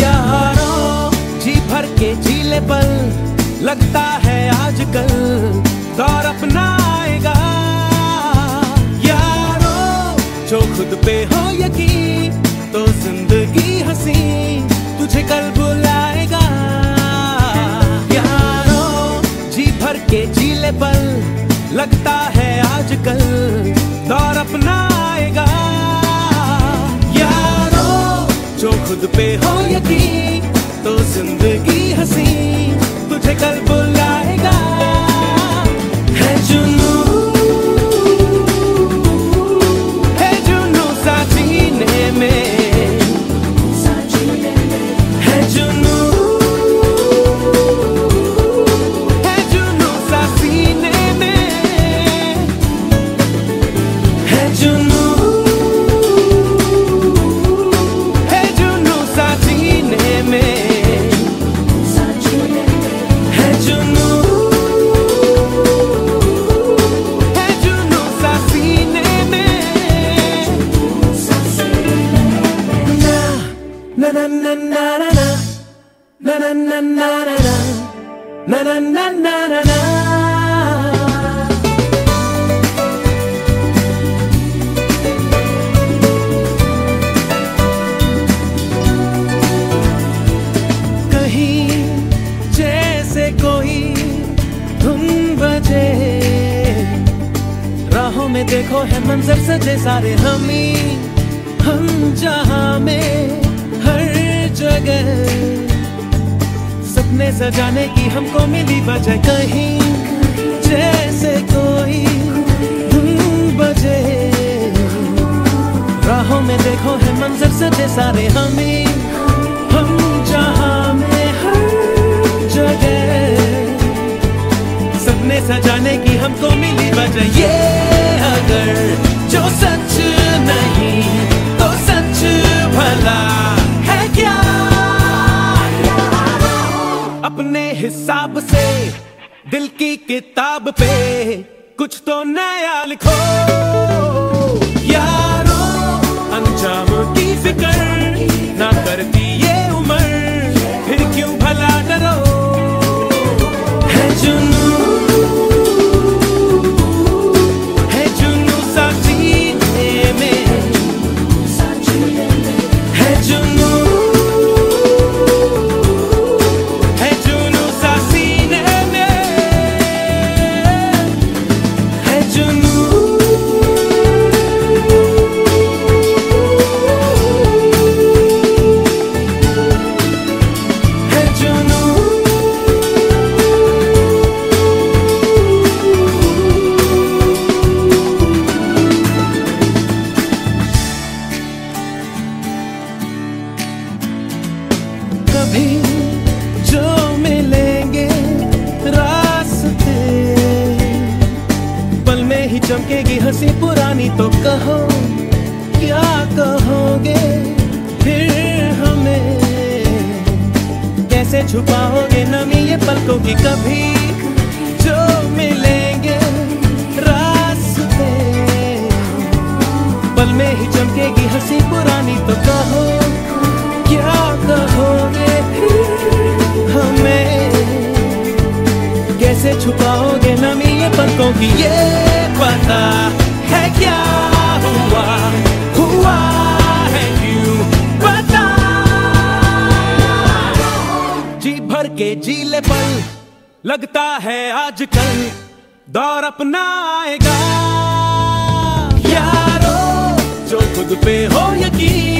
यारों, जी भर के झीले पल लगता है आजकल दौर अपना आएगा यारों, जो खुद पे हो यकीन लगता है आजकल दौर अपना आएगा यारो जो खुद पे हो यकीन na na na na na na na na na na na देखो है मंजर सजे सारे हम। सपने सजाने की हमको मिली वजह कहीं। जैसे कोई धुन बजे। राहों में देखो है मंजर सजे सारे हमें। हम जहाँ में हर जगह। सपने सजाने की हमको मिली वजह ये। हिसाब से, दिल की किताब पे कुछ तो नया लिखो। यारो, अंजाम की फ़िक्र ना करती ये उम्र। हँसी पुरानी तो कहो, क्या कहोगे? फिर हमें कैसे छुपाओगे नमी ये पलकों की कभी? जो मिलेंगे रास्ते। पल में ही चमकेगी हँसी पुरानी तो कहो। कैसे छुपाओगे नमी, ये पलकों की ये पता है क्या हुआ? हुआ है क्यों? पता। जी भर के जीले पल लगता है आजकल, दौर अपना आएगा यारो, जो खुद पे हो यकीन